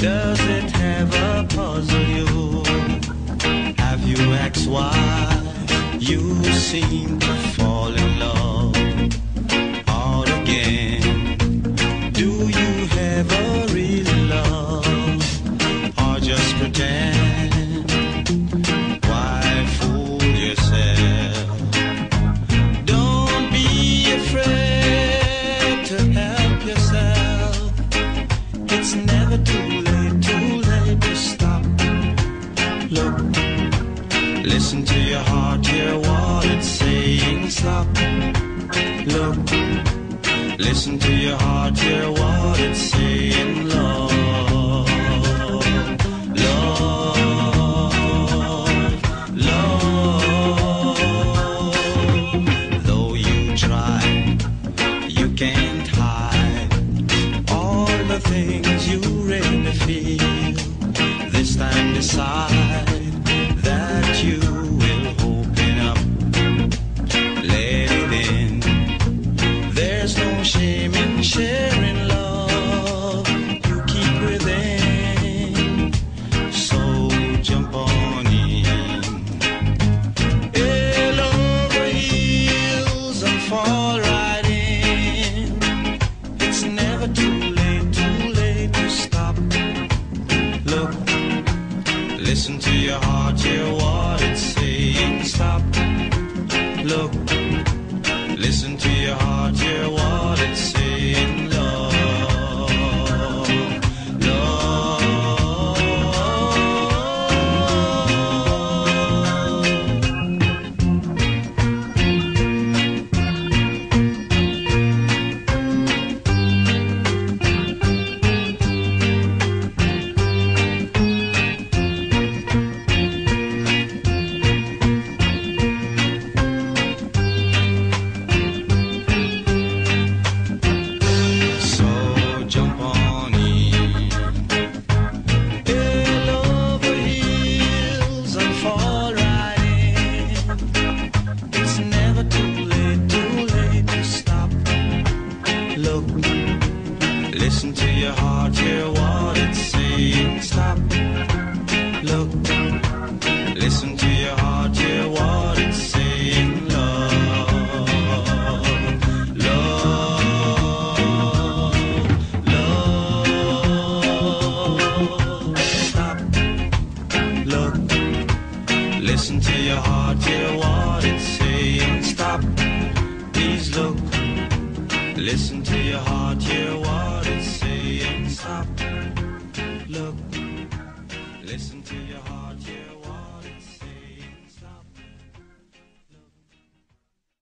Does it ever puzzle you? Have you asked why you seem to fall in love all again? Do you have a real love or just pretend? Why fool yourself? Don't be afraid to help yourself. It's never too late. Listen to your heart, hear what it's saying. Stop. Look, listen to your heart, hear what it's saying. Too late, too late to stop. Look, listen to your heart, hear what it's saying. Stop. Look, listen to your heart, hear what to your heart, hear what it's saying. Stop. Look, listen to your heart, hear what it's saying. Love, love, love. Stop. Look, listen to your heart, hear what it's saying. Stop. Please look, listen to your heart, hear what it's stop. Look, listen to your heart.